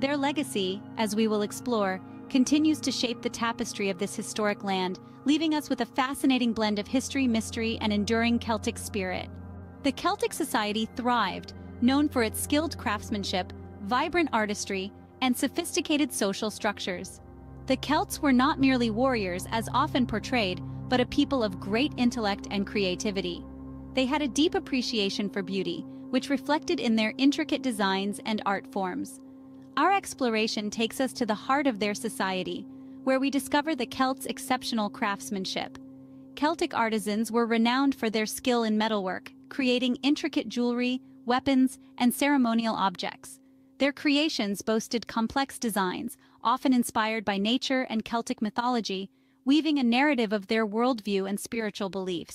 Their legacy, as we will explore, continues to shape the tapestry of this historic land, leaving us with a fascinating blend of history, mystery, and enduring Celtic spirit. The Celtic society thrived, known for its skilled craftsmanship, vibrant artistry, and sophisticated social structures. The Celts were not merely warriors as often portrayed, but a people of great intellect and creativity. They had a deep appreciation for beauty, which reflected in their intricate designs and art forms. Our exploration takes us to the heart of their society, where we discover the Celts' exceptional craftsmanship. Celtic artisans were renowned for their skill in metalwork, creating intricate jewelry, weapons, and ceremonial objects. Their creations boasted complex designs, often inspired by nature and Celtic mythology, weaving a narrative of their worldview and spiritual beliefs.